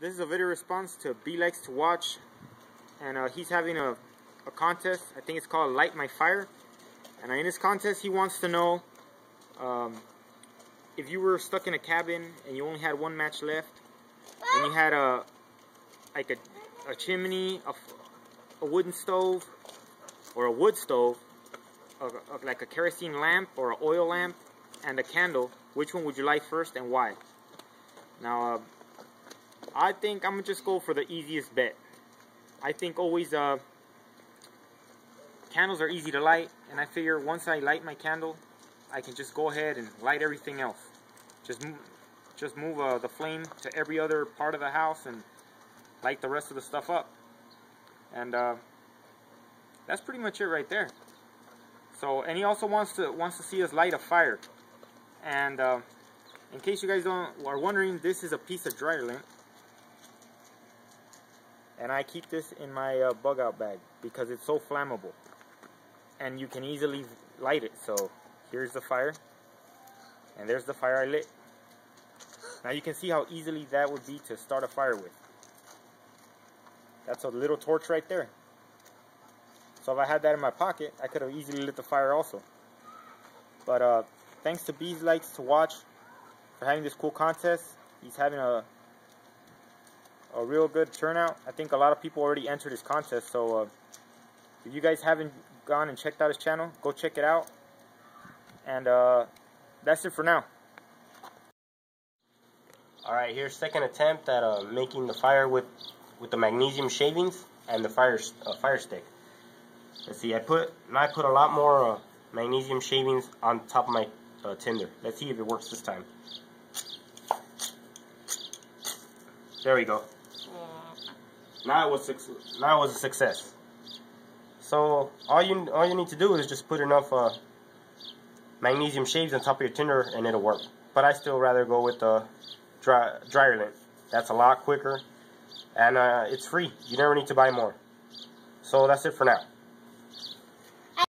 this is a video response to Bee Likes to Watch. And uh, he's having a, a contest. I think it's called Light My Fire. And in this contest, he wants to know um, if you were stuck in a cabin and you only had one match left, and you had a like a, a chimney, a, a wooden stove, or a wood stove, a, a, like a kerosene lamp or an oil lamp, and a candle, which one would you light first and why? Now, uh, I think I'm gonna just go for the easiest bet. I think always uh, candles are easy to light, and I figure once I light my candle, I can just go ahead and light everything else. Just move, just move uh, the flame to every other part of the house and light the rest of the stuff up. And uh, that's pretty much it right there. So, and he also wants to wants to see us light a fire. And uh, in case you guys don't are wondering, this is a piece of dryer lint and I keep this in my uh, bug out bag because it's so flammable. And you can easily light it. So here's the fire. And there's the fire I lit. Now you can see how easily that would be to start a fire with. That's a little torch right there. So if I had that in my pocket I could have easily lit the fire also. But uh, thanks to Bees Likes to Watch for having this cool contest he's having a a real good turnout. I think a lot of people already entered his contest, so uh, if you guys haven't gone and checked out his channel, go check it out. And uh, that's it for now. Alright, here's second attempt at uh, making the fire with, with the magnesium shavings and the fire, uh, fire stick. Let's see, I put, I put a lot more uh, magnesium shavings on top of my uh, tinder. Let's see if it works this time. There we go. Now it was now it was a success. So all you all you need to do is just put enough uh, magnesium shaves on top of your tinder and it'll work. But I still rather go with the dry, dryer lint. That's a lot quicker and uh, it's free. You never need to buy more. So that's it for now.